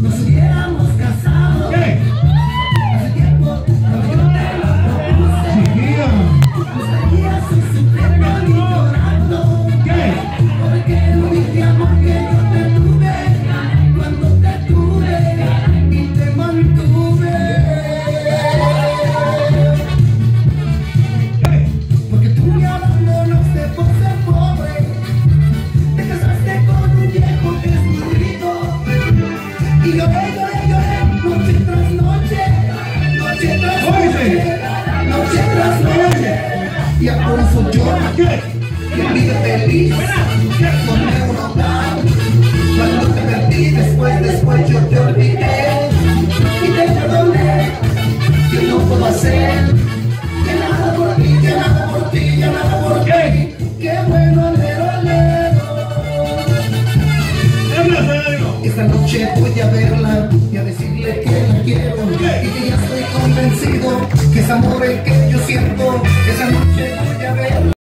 Nos liberamos. Y lloré, lloré, lloré, noche tras noche, noche tras noche, noche tras noche. Y a corazón llora, que vive feliz, con neurodad. Cuando te perdí, después, después yo te olvidé. noche voy a verla y a decirle que la quiero. Y ya estoy convencido que es amor el que